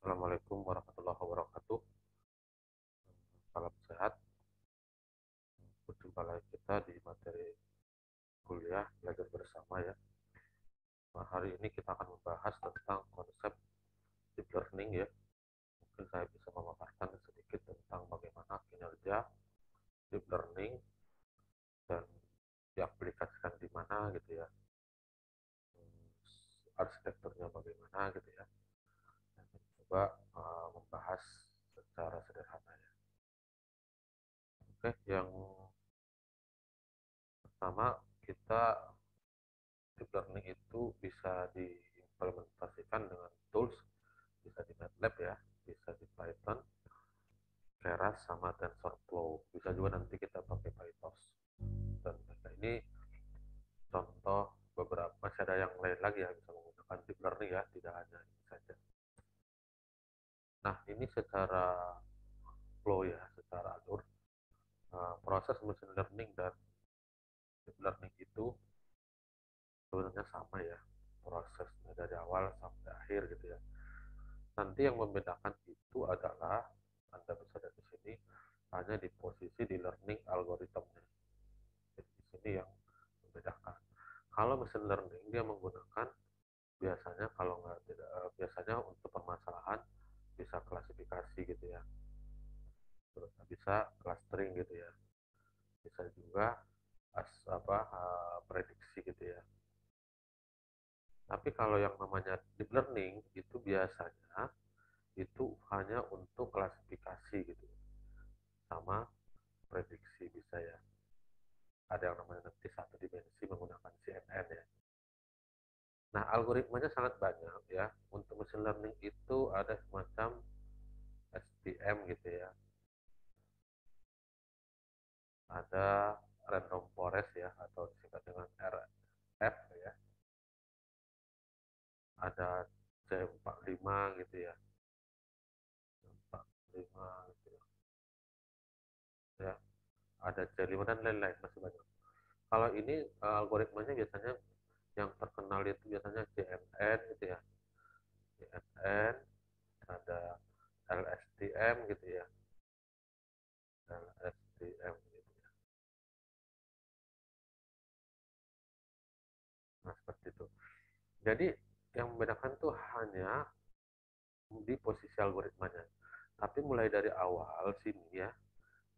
Assalamualaikum warahmatullahi wabarakatuh. Salam sehat. Berjumpa lagi kita di materi kuliah belajar bersama ya. Nah, hari ini kita akan membahas tentang konsep deep learning ya. Mungkin saya bisa memaparkan sedikit tentang bagaimana kinerja deep learning dan diaplikasikan di mana gitu ya. Arsitekturnya bagaimana gitu ya coba uh, membahas secara sederhana ya. Oke, yang pertama kita deep learning itu bisa diimplementasikan dengan tools bisa di MATLAB ya, bisa di Python, Keras sama TensorFlow. Bisa juga nanti kita pakai PyTorch. Dan ini contoh beberapa masih ada yang lain lagi ya bisa menggunakan deep learning ya, tidak hanya ini saja. Nah, ini secara flow ya, secara alur. Nah, proses machine learning dan deep learning itu sebenarnya sama ya, prosesnya dari awal sampai akhir gitu ya. Nanti yang membedakan itu adalah Anda bisa lihat di sini hanya di posisi di learning algorithmnya. Jadi di sini yang membedakan. Kalau machine learning dia menggunakan biasanya kalau nggak tidak eh, biasanya untuk permasalahan bisa klasifikasi gitu ya. Terus bisa clustering gitu ya. Bisa juga as apa uh, prediksi gitu ya. Tapi kalau yang namanya deep learning itu biasanya itu hanya untuk klasifikasi gitu. Sama prediksi bisa ya ada yang namanya nanti satu dimensi menggunakan CNN ya Nah, algoritmanya sangat banyak ya. Untuk machine learning itu ada semacam SPM gitu ya. Ada random forest ya atau disingkat dengan RF ya. Ada C45 gitu ya. C45 gitu ya. Ya. Ada C5 dan lain-lain masih banyak. Kalau ini algoritmanya biasanya yang terkenal itu biasanya CNN gitu ya. CNN ada LSTM gitu ya. LSTM gitu ya. Nah seperti itu. Jadi yang membedakan tuh hanya di posisi algoritmanya. Tapi mulai dari awal sini ya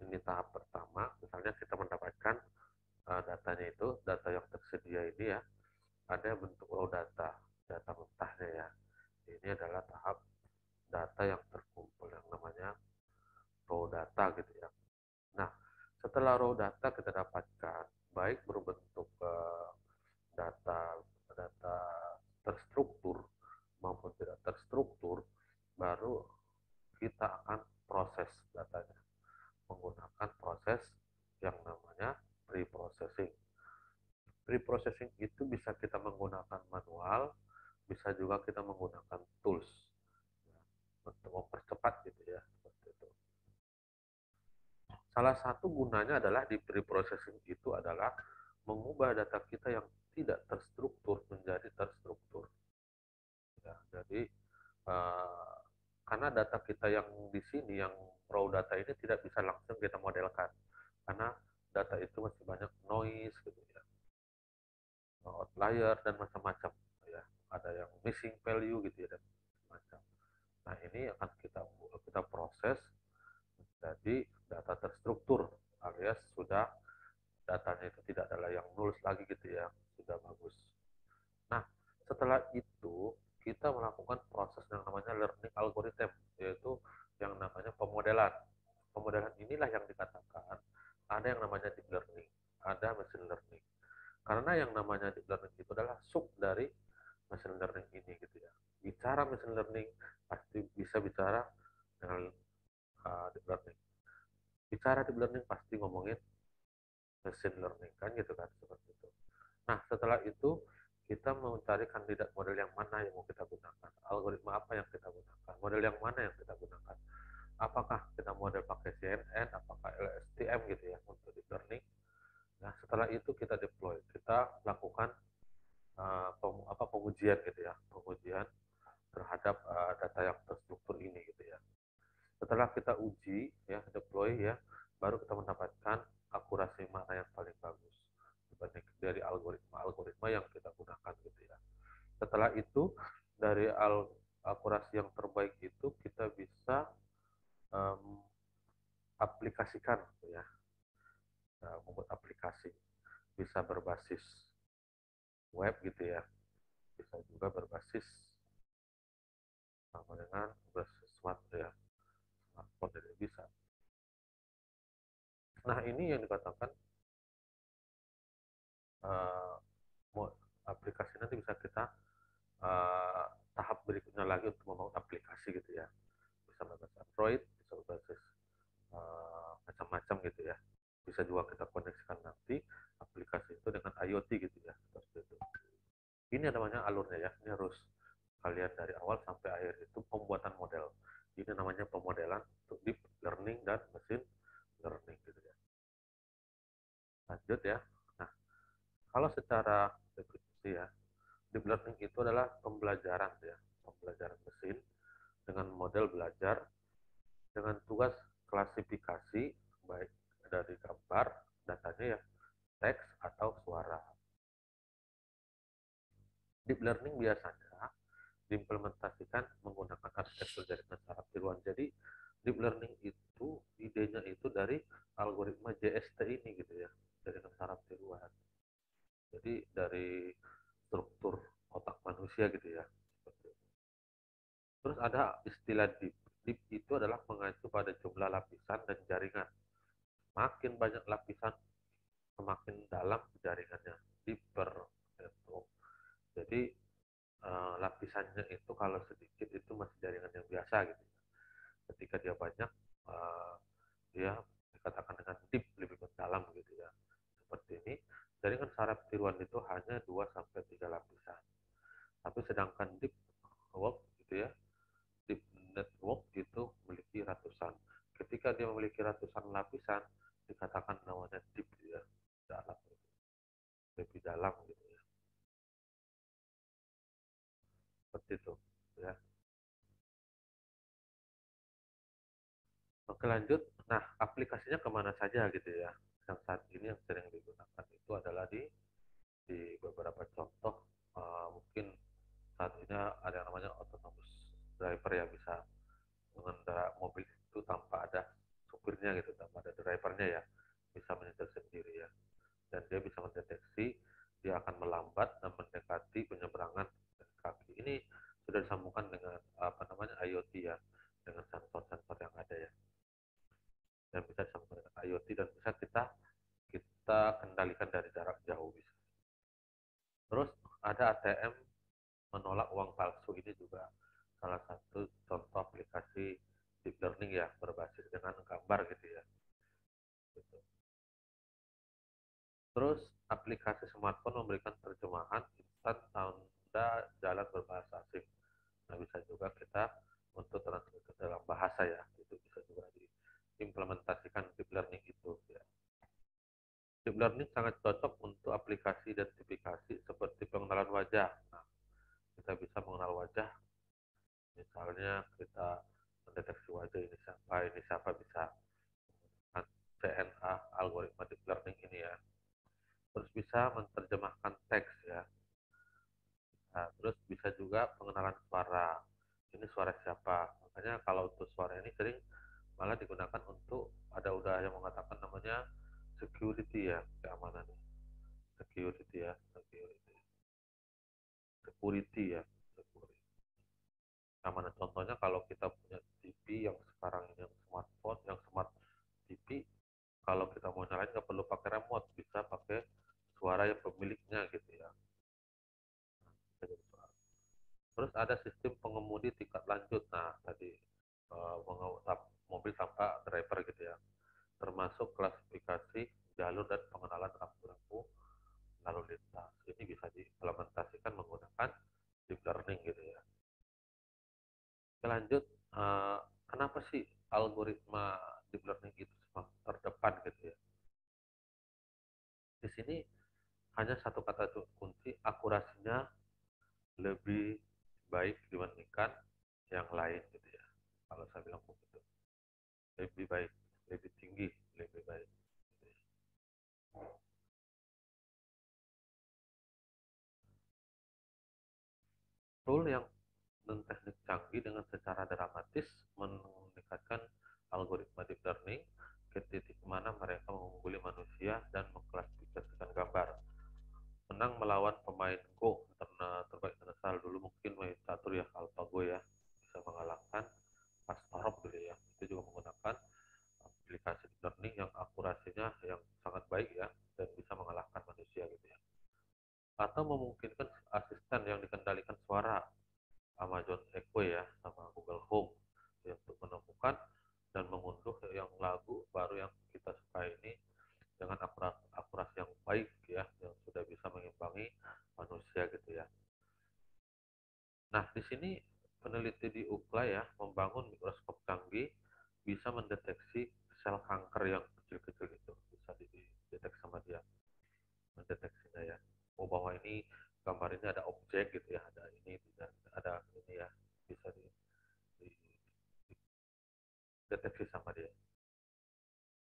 ini tahap pertama misalnya kita mendapatkan uh, datanya itu data yang tersedia ini ya ada bentuk raw data, data mentahnya ya. Ini adalah tahap data yang terkumpul yang namanya raw data gitu ya. Nah, setelah raw data kita dapatkan baik berbentuk uh, data data terstruktur maupun tidak terstruktur, baru kita akan proses datanya menggunakan proses yang namanya pre-processing Pre-processing itu bisa kita menggunakan manual, bisa juga kita menggunakan tools ya, untuk mempercepat gitu ya. Salah satu gunanya adalah di pre-processing itu adalah mengubah data kita yang tidak terstruktur menjadi terstruktur. Ya, jadi uh, karena data kita yang di sini yang raw data ini tidak bisa langsung kita modelkan. Karena data itu masih banyak noise gitu ya. Outlier dan macam-macam ya. Ada yang missing value gitu ya dan macam nah ini akan kita kita proses menjadi data terstruktur alias sudah datanya itu tidak adalah yang nulis lagi gitu ya sudah bagus. Nah setelah itu kita melakukan proses yang namanya learning algorithm yaitu yang namanya pemodelan pemodelan inilah yang dikatakan ada yang namanya deep learning ada machine learning karena yang namanya deep learning itu adalah sub dari machine learning ini gitu ya. Bicara machine learning pasti bisa bicara dengan uh, deep learning. Bicara deep learning pasti ngomongin machine learning kan gitu kan seperti itu. Nah setelah itu kita mau cari kandidat model yang mana yang mau kita gunakan, algoritma apa yang kita gunakan, model yang mana yang kita gunakan. Apakah kita model pakai CNN, apakah LSTM gitu ya untuk deep learning, Nah, setelah itu kita deploy, kita lakukan uh, pem, apa pengujian gitu ya, pengujian terhadap uh, data yang terstruktur ini gitu ya. Setelah kita uji ya deploy ya, baru kita mendapatkan akurasi mana yang paling bagus dibanding dari algoritma-algoritma yang kita gunakan gitu ya. Setelah itu dari al akurasi yang terbaik itu kita bisa um, aplikasikan gitu ya, nah, membuat aplikasi. Bisa berbasis web gitu ya, bisa juga berbasis sama dengan smart ya smartphone jadi bisa. Nah ini yang dikatakan uh, aplikasi nanti bisa kita uh, tahap berikutnya lagi untuk membangun aplikasi gitu ya bisa berbasis Android bisa berbasis uh, macam-macam gitu ya bisa juga kita koneksikan nanti aplikasi itu dengan IoT gitu ya seperti itu ini namanya alurnya ya ini harus kalian dari awal sampai akhir itu pembuatan model. Ini namanya pemodelan untuk deep learning dan mesin learning gitu ya. Lanjut ya. Kalau secara definisi ya, deep learning itu adalah pembelajaran ya, pembelajaran mesin dengan model belajar dengan tugas klasifikasi baik dari gambar datanya ya teks atau suara. Deep learning biasanya diimplementasikan menggunakan arsitektur jaringan saraf tiruan. Jadi deep learning itu idenya itu dari algoritma JST ini gitu ya, jaringan saraf tiruan. Jadi dari struktur otak manusia gitu ya. Terus ada istilah deep. Deep itu adalah mengacu pada jumlah lapisan dan jaringan. Makin banyak lapisan, semakin dalam jaringannya. Deeper. Gitu. Jadi uh, lapisannya itu kalau sedikit itu masih jaringan yang biasa gitu ketika dia banyak uh, dia dikatakan dengan deep lebih mendalam gitu ya. Seperti ini jaringan saraf tiruan itu hanya 2 sampai 3 lapisan. Tapi sedangkan deep work gitu ya deep network itu memiliki ratusan. Ketika dia memiliki ratusan lapisan dikatakan namanya deep ya dalam. Lebih dalam gitu seperti itu ya. Oke lanjut. Nah aplikasinya ke mana saja gitu ya? Yang saat ini yang sering digunakan itu adalah di di beberapa contoh uh, mungkin saat ini ada yang namanya autonomous driver ya bisa mengendara mobil itu tanpa ada supirnya gitu tanpa ada drivernya ya. Bisa menyetir sendiri ya. Dan dia bisa mendeteksi dia akan melambat dan mendekati penyeberangan kaki. Ini sudah disambungkan dengan apa namanya IoT ya, dengan sensor-sensor yang ada ya. Dan bisa disambungkan dengan IoT dan bisa kita kita kendalikan dari jarak jauh bisa. Terus ada ATM menolak uang palsu ini juga salah satu contoh aplikasi deep learning ya berbasis dengan gambar gitu ya. Gitu. Terus aplikasi smartphone memberikan terjemahan instan sound kita jalan berbahasa asing. Nah, bisa juga kita untuk translate dalam bahasa ya, itu bisa juga diimplementasikan deep learning itu ya. Deep learning sangat cocok untuk aplikasi identifikasi seperti pengenalan wajah. Nah, kita bisa mengenal wajah, misalnya kita mendeteksi wajah ini siapa, ini siapa bisa CNA algoritma deep learning ini ya. Terus bisa menerjemahkan teks ya, Nah, terus bisa juga pengenalan suara. Ini suara siapa? Makanya kalau untuk suara ini sering malah digunakan untuk ada udah yang mengatakan namanya security ya, keamanan. Security ya, security. Security ya, security. Keamanan contohnya kalau kita punya TV yang sekarang ini yang smartphone, yang smart TV, kalau kita mau nyalain nggak perlu pakai remote, bisa pakai suara yang pemiliknya gitu ya Terus ada sistem pengemudi tingkat lanjut. Nah, tadi uh, mobil tanpa driver gitu ya. Termasuk klasifikasi jalur dan pengenalan rambu-rambu lalu lintas. Ini bisa diimplementasikan menggunakan deep learning gitu ya. Oke, lanjut, uh, kenapa sih algoritma deep learning itu terdepan gitu ya? Di sini hanya satu kata kunci, akurasinya lebih baik dibandingkan yang lain gitu ya kalau saya bilang begitu lebih baik lebih tinggi lebih baik. Tool yang dan teknik canggih dengan secara dramatis meningkatkan algoritma deep learning ke titik mana mereka mengungguli manusia dan mengklasifikasikan gambar. Menang melawan pemain Go karena terbaik internasional dulu mungkin main catur ya AlphaGo ya bisa mengalahkan Kasparov dulu ya itu juga menggunakan aplikasi deep learning yang akurasinya yang sangat baik ya dan bisa mengalahkan manusia gitu ya atau memungkinkan asisten yang dikendalikan suara Amazon Echo ya sama Google Home ya, untuk menemukan dan mengunduh yang lagu baru yang kita suka ini dengan akurat, akurasi yang baik ya yang sudah bisa mengimbangi manusia gitu ya. Nah di sini peneliti di UCLA ya membangun mikroskop canggih bisa mendeteksi sel kanker yang kecil-kecil itu bisa dideteksi sama dia mendeteksinya ya. Oh bahwa ini gambar ini ada objek gitu ya ada ini tidak ada ini ya bisa di, deteksi sama dia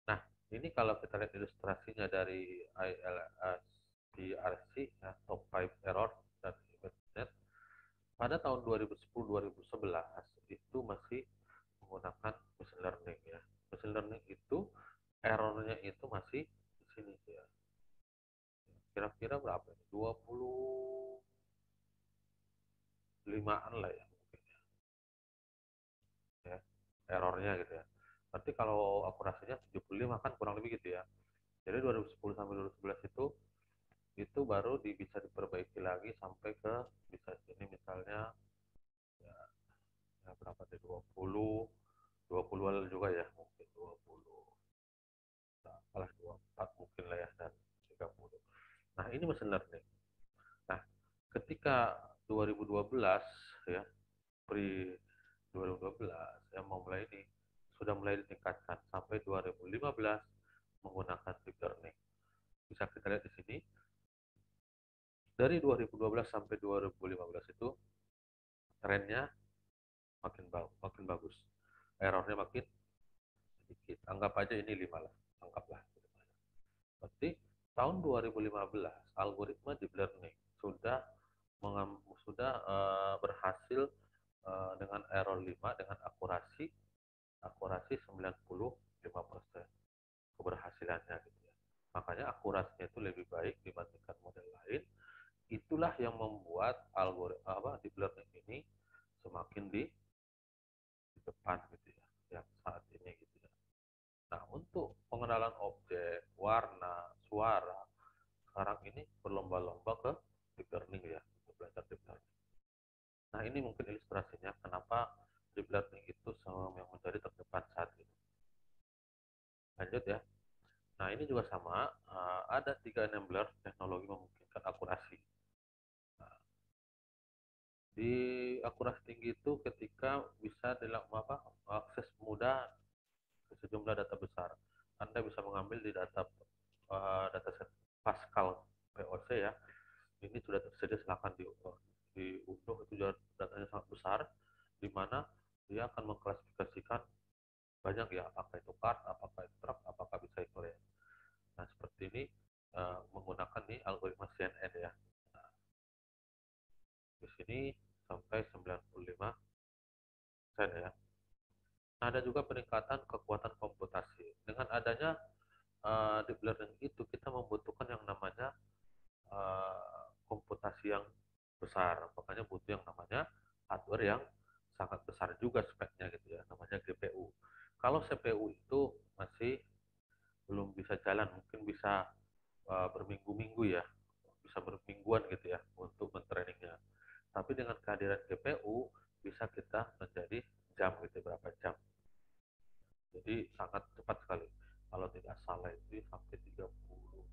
nah ini kalau kita lihat ilustrasinya dari ILS DRC ya top 5 error dan ImageNet pada tahun 2010-2011 itu masih menggunakan machine learning ya machine learning itu errornya itu masih di sini ya kira-kira berapa ini? 25-an lah ya mungkin ya. ya. Errornya gitu ya. Nanti kalau akurasinya 75 kan kurang lebih gitu ya. Jadi 2010 sampai 2011 itu itu baru di, bisa diperbaiki lagi sampai ke bisa ini misalnya ya, ya berapa deh 20 20 juga ya mungkin 20 nah, 24 mungkin lah ya dan 30 Nah, ini mesin learning. Nah, ketika 2012 ya, pre 2012 yang mau mulai ini sudah mulai ditingkatkan sampai 2015 menggunakan deep learning. Bisa kita lihat di sini. Dari 2012 sampai 2015 itu trennya makin bagus, makin bagus. Errornya makin sedikit. Anggap aja ini 5 lah, anggaplah. Berarti tahun 2015 algoritma deep learning sudah sudah uh, berhasil uh, dengan error 5 dengan akurasi akurasi 95% keberhasilannya gitu ya. Makanya akurasinya itu lebih baik dibandingkan model lain. Itulah yang membuat algoritma apa deep learning ini semakin di, di depan gitu ya, yang saat ini gitu. Nah, untuk pengenalan objek, warna, suara sekarang ini berlomba-lomba ke deep learning ya untuk belajar deep learning. Nah ini mungkin ilustrasinya kenapa deep learning itu yang menjadi terdepan saat ini. Lanjut ya. Nah ini juga sama, uh, ada tiga enabler teknologi memungkinkan akurasi. Nah, di akurasi tinggi itu ketika bisa dilakukan apa akses mudah ke sejumlah data besar. Anda bisa mengambil di data uh, dataset Pascal POC ya ini sudah tersedia silahkan di diunduh itu datanya sangat besar di mana dia akan mengklasifikasikan banyak ya apakah itu card, apakah itu truck, apakah bicycle ya. Nah seperti ini uh, menggunakan nih algoritma CNN ya. Nah, di sini sampai 95 persen ya. Ada juga peningkatan kekuatan komputasi. Dengan adanya uh, deep learning itu kita membutuhkan yang namanya uh, komputasi yang besar. Makanya butuh yang namanya hardware yang sangat besar juga speknya gitu ya namanya GPU kalau CPU itu masih belum bisa jalan mungkin bisa uh, berminggu-minggu ya bisa bermingguan gitu ya untuk mentrainingnya. Tapi dengan kehadiran GPU bisa kita menjadi jam gitu berapa jam jadi sangat cepat sekali. Kalau tidak salah itu sampai 30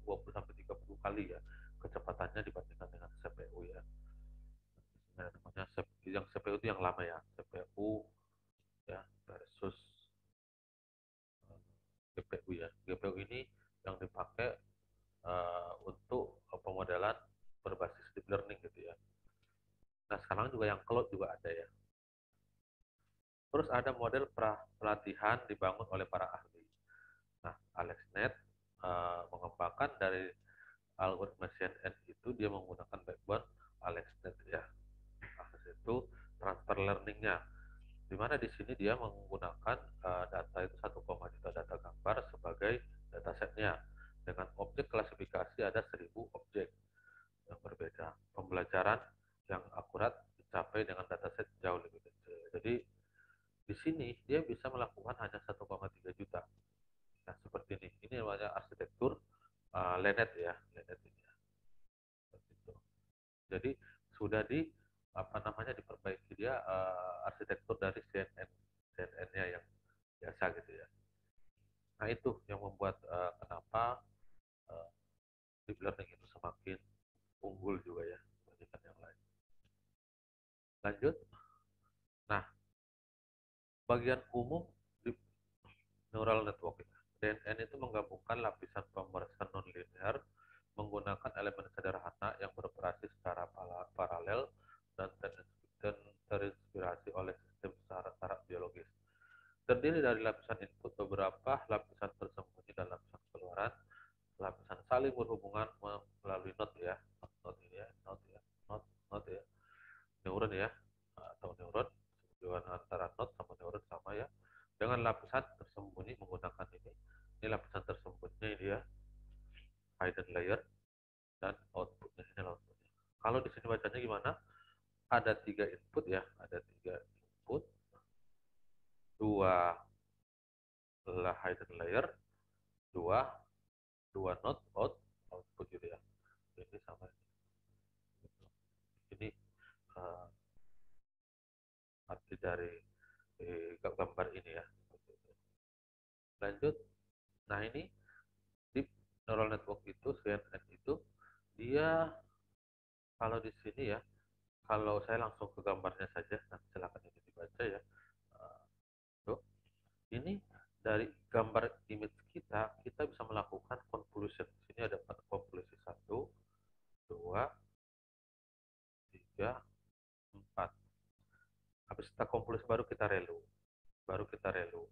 20 sampai 30 kali ya kecepatannya dibandingkan dengan CPU ya. Nah, namanya yang CPU itu yang lama ya. CPU ya versus eh, GPU ya. GPU ini yang dipakai uh, untuk pemodelan berbasis deep learning gitu ya. Nah sekarang juga juga yang cloud juga ada ya. Terus ada model pelatihan dibangun oleh para ahli. Nah, AlexNet uh, mengembangkan dari algoritma CNN itu dia menggunakan backbone AlexNet ya. Nah, itu transfer learningnya. Di mana di sini dia menggunakan uh, data itu 1, juta data gambar sebagai datasetnya. Dengan objek klasifikasi ada 1000 objek yang berbeda. Pembelajaran yang akurat dicapai dengan dataset jauh lebih kecil. Jadi di sini dia bisa melakukan hanya 1,3 juta. Nah, seperti ini. Ini namanya arsitektur uh, Lenet ya, Lenet ini ya. Seperti itu. Jadi sudah di apa namanya diperbaiki dia uh, arsitektur dari CNN CNN-nya yang biasa gitu ya. Nah, itu yang membuat uh, kenapa uh, deep learning itu semakin unggul juga ya dibandingkan yang lain. Lanjut. Bagian umum di neural network itu. DNN itu menggabungkan lapisan pemeriksaan nonlinear menggunakan elemen sederhana yang beroperasi secara paralel dan terinspirasi oleh sistem syarat-syarat biologis. Terdiri dari lapisan input, beberapa lapisan tersembunyi dan lapisan keluaran, lapisan saling berhubungan melalui not ya, not, not ini ya, not ya, not, not ya, neuron ya, atau neuron hubungan antara not sama neuron sama ya dengan lapisan tersembunyi menggunakan ini ini lapisan tersembunyi ini ya hidden layer dan outputnya ini outputnya kalau di sini bacanya gimana ada tiga input ya ada tiga input dua lah hidden layer dua dua not out output gitu ya ini sama ini ini uh, arti dari eh, gambar ini ya. Lanjut, nah ini deep neural network itu CNN itu dia kalau di sini ya, kalau saya langsung ke gambarnya saja, nah silakan ini dibaca ya. Uh, tuh, ini dari gambar image kita, kita bisa melakukan convolution. Sini ada konvolusi satu, dua, tiga, empat habis kita konklusi baru kita relu baru kita relu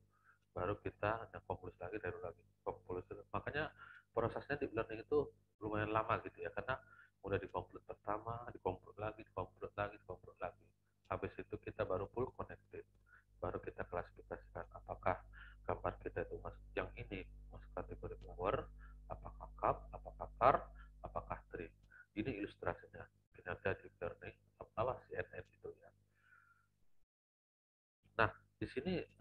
baru kita ada konklusi lagi relu lagi konklusi. Makanya prosesnya di learning itu lumayan lama gitu ya karena udah dikonklut pertama dikonklut lagi dikonklut lagi dikonklut lagi. Habis itu kita baru full connected baru kita klasifikasikan apakah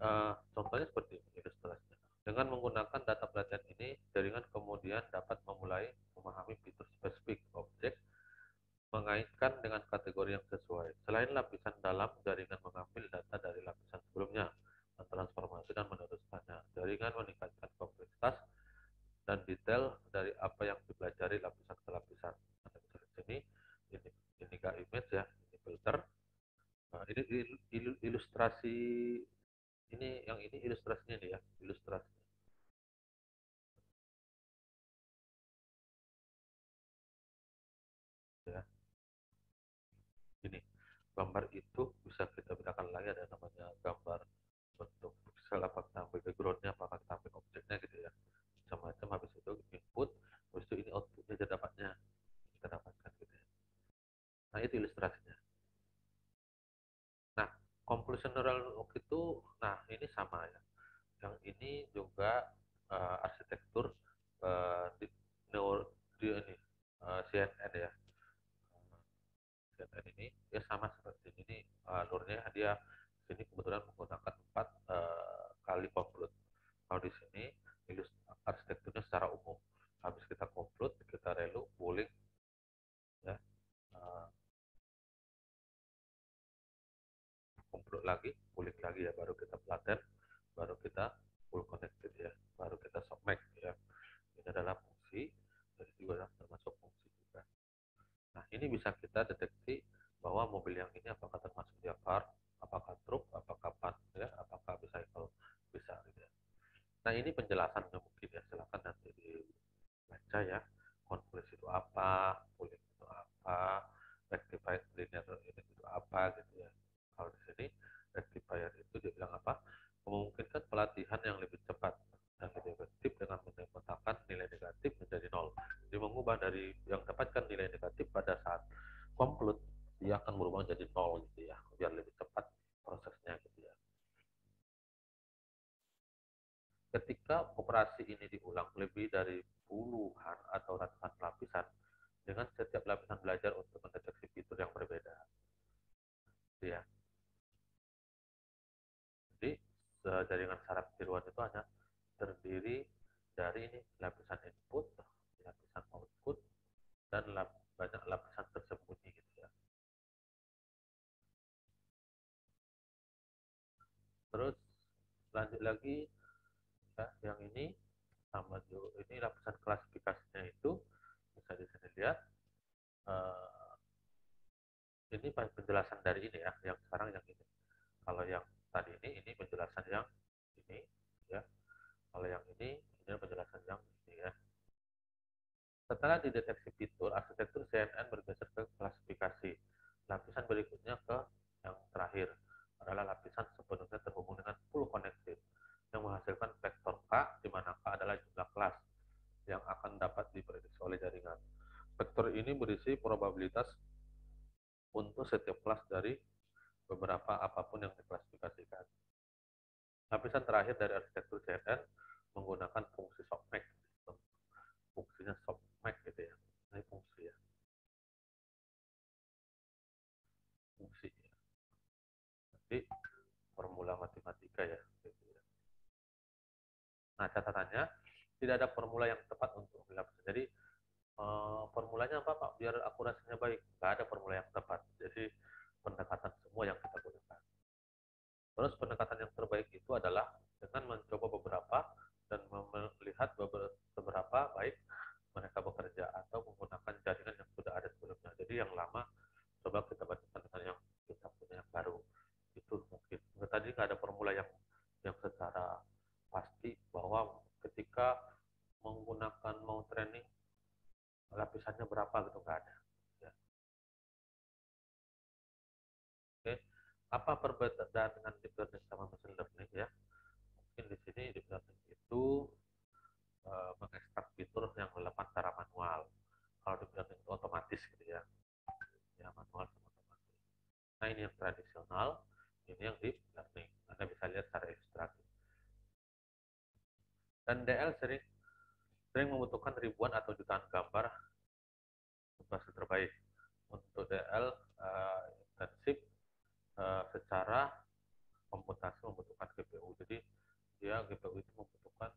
uh, contohnya seperti ini ilustrasinya. Dengan menggunakan data pelatihan ini, jaringan kemudian dapat memulai memahami fitur spesifik objek mengaitkan dengan kategori yang sesuai. Selain lapisan dalam, jaringan mengambil data dari lapisan sebelumnya, transformasi dan meneruskannya. Jaringan meningkatkan kompleksitas dan detail dari apa yang dipelajari lapisan ke lapisan. Nah, di sini, ini, ini image ya, ini filter, Nah, ini ilustrasi ini ilustrasinya nih ya, ilustrasi. Ya. Ini gambar itu bisa kita bedakan lagi ada namanya gambar bentuk pixel apakah kita backgroundnya apakah kita ambil objeknya gitu ya macam-macam habis itu input habis itu ini outputnya kita dapatnya kita dapatkan gitu ya nah itu ilustrasinya conclusion neural network itu nah ini sama ya. Yang ini juga uh, arsitektur uh, di, neur, di ini uh, CNN ya. CNN ini ya sama seperti ini. Alurnya dia sini kebetulan menggunakan empat uh, kali konvolut kalau di sini arsitekturnya secara umum habis kita konvolut kita relu pooling ya uh, kumpul lagi kulik lagi ya baru kita pelaten baru kita full connected ya baru kita submit ya ini adalah fungsi dari juga termasuk fungsi juga nah ini bisa kita deteksi bahwa mobil yang ini apakah termasuk dia car apakah truk apakah pan ya apakah bicycle bisa gitu ya. nah ini penjelasannya mungkin ya silakan nanti dibaca ya konflik itu apa kulit itu apa rectified linear ini itu apa gitu yang lebih cepat dan lebih efektif dengan menempatkan nilai negatif menjadi nol. Jadi mengubah dari yang dapatkan nilai negatif pada saat komplit dia akan berubah jadi nol gitu ya, biar lebih cepat prosesnya gitu ya. Ketika operasi ini diulang lebih dari puluhan atau ratusan lapisan dengan setiap lapisan belajar untuk mendeteksi fitur yang berbeda. Gitu ya. Jadi jaringan saraf tiruan itu hanya terdiri dari ini lapisan input, lapisan output, dan lap, banyak lapisan tersembunyi gitu ya. Terus lanjut lagi ya, yang ini sama juga ini lapisan klasifikasinya itu bisa di sini lihat uh, ini penjelasan dari ini ya yang sekarang yang ini. Kalau yang tadi ini ini penjelasan yang ini ya. Kalau yang ini ini penjelasan yang ini ya. Setelah dideteksi fitur arsitektur CNN bergeser ke klasifikasi. Lapisan berikutnya ke yang terakhir adalah lapisan sepenuhnya terhubung dengan full connected yang menghasilkan vektor K di mana K adalah jumlah kelas yang akan dapat diprediksi oleh jaringan. Vektor ini berisi probabilitas untuk setiap kelas dari beberapa apa pun yang diklasifikasikan. Lapisan terakhir dari arsitektur CNN menggunakan fungsi softmax. Fungsinya softmax gitu ya. Ini fungsi ya. Fungsi. Ya. Jadi formula matematika ya. Gitu ya. Nah catatannya tidak ada formula yang tepat untuk lapisan. Jadi uh, formulanya apa Pak? Biar akurasinya baik. Tidak ada formula yang tepat. Jadi pendekatan semua yang kita gunakan. Terus pendekatan yang terbaik itu adalah dengan mencoba beberapa dan melihat beberapa baik mereka bekerja atau menggunakan jaringan yang sudah ada sebelumnya. Jadi yang lama coba kita bandingkan dengan yang kita punya yang baru. Itu mungkin. Tadi nggak ada formula yang yang secara pasti bahwa ketika menggunakan mau training lapisannya berapa gitu nggak ada. Ya. Oke, apa perbedaan dengan deep learning sama machine learning ya? Mungkin di sini deep learning itu uh, mengekstrak fitur yang dilakukan secara manual. Kalau deep learning itu otomatis gitu ya, ya manual sama otomatis. Nah ini yang tradisional, ini yang deep learning. Anda bisa lihat secara ilustratif. Dan DL sering sering membutuhkan ribuan atau jutaan gambar hasil terbaik. Untuk DL uh, intensif uh, secara komputasi membutuhkan GPU. Jadi dia GPU itu membutuhkan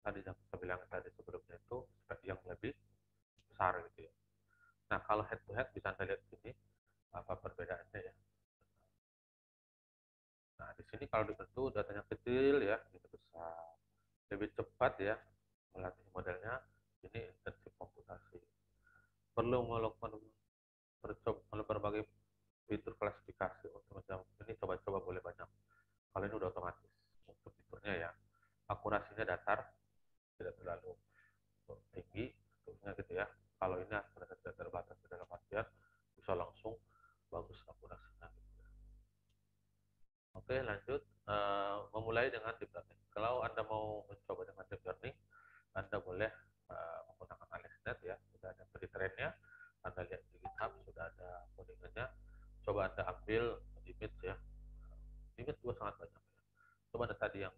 tadi yang saya bilang tadi sebelumnya itu spek yang lebih besar gitu ya. Nah kalau head to head bisa anda lihat sini apa perbedaannya ya. Nah di sini kalau dibentuk datanya kecil ya, itu besar, lebih cepat ya melatih modelnya. Ini intensif komputasi. Perlu melakukan berbagai fitur klasifikasi untuk ini coba-coba boleh banyak. Kalau ini udah otomatis untuk fiturnya ya. Akurasinya datar, tidak terlalu tinggi, tentunya gitu ya. Kalau ini akurasi tidak terbatas dalam artian bisa langsung bagus akurasinya. Gitu ya. Oke lanjut, uh, memulai dengan deep learning. Kalau Anda mau mencoba dengan deep learning, Anda boleh uh, menggunakan AlexNet ya, sudah ada pretrainnya. Anda lihat di GitHub sudah ada codingannya. Coba Anda ambil image ya. Image juga sangat banyak ya. Coba Anda tadi yang